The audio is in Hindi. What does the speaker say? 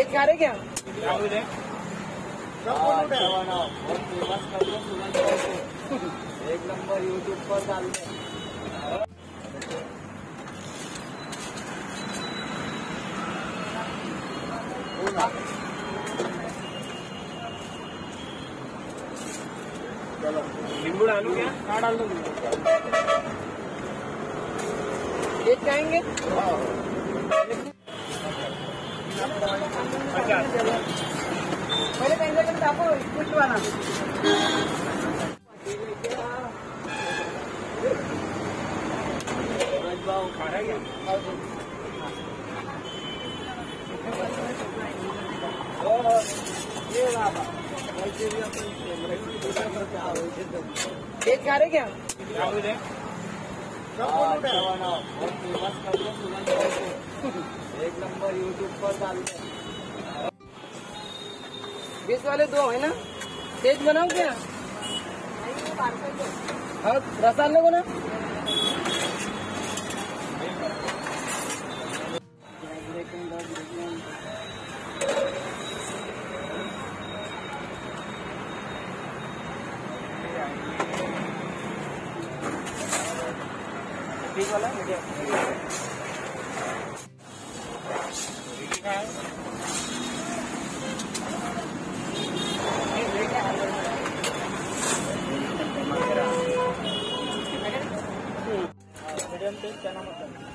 एक खा रहे क्या? एक नंबर यूट्यूब पर डालते नींबू डालू क्या हाँ डाल दो एक खाएँगे पहले पेंसिल के आपको कुछ बना खा रहा है। एक खा रहे क्या? एक नंबर यूट्यूब पर डालते बीस वाले दो है ना? तेज बनाओ क्या? और रसाल लोगों ना? ठीक वाला मीडियम मीडियम क्या नाम होता है